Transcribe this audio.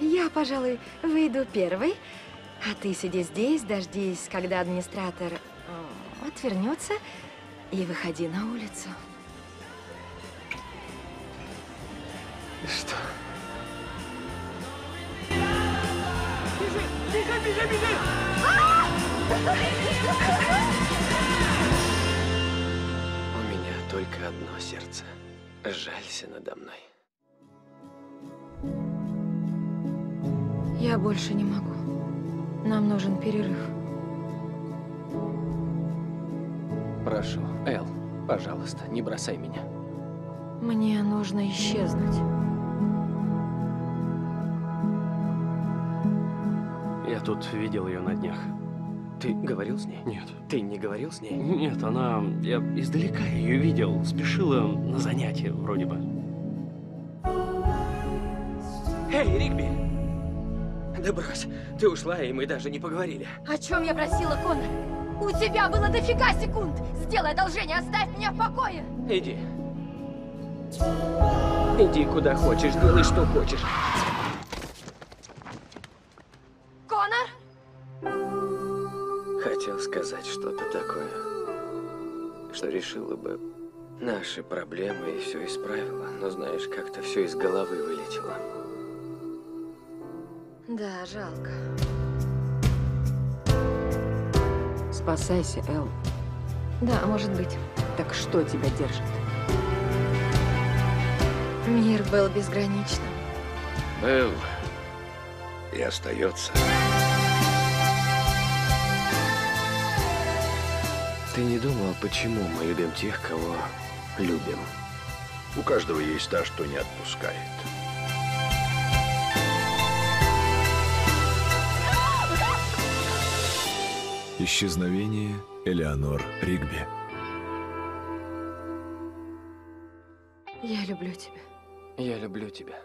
Я, пожалуй, выйду первой, а ты сиди здесь, дождись, когда администратор э, отвернется, и выходи на улицу. Что? У меня только одно сердце. Жалься надо мной. Я больше не могу. Нам нужен перерыв. Прошу, Эл, пожалуйста, не бросай меня. Мне нужно исчезнуть. Я тут видел ее на днях. Ты говорил с ней? Нет. Ты не говорил с ней? Нет, она... Я издалека ее видел. Спешила на занятие, вроде бы. Эй, Ригби! Да брось, ты ушла, и мы даже не поговорили. О чем я просила, Конор? У тебя было дофига секунд! Сделай одолжение, оставь меня в покое! Иди. Иди куда хочешь, делай что хочешь. Конор! Хотел сказать что-то такое, что решило бы наши проблемы и все исправило. Но знаешь, как-то все из головы вылетело. Да, жалко. Спасайся, Эл. Да, может быть. Так что тебя держит? Мир был безграничным. Был и остается. Ты не думал, почему мы любим тех, кого любим? У каждого есть та, что не отпускает. Исчезновение Элеонор Ригби. Я люблю тебя. Я люблю тебя.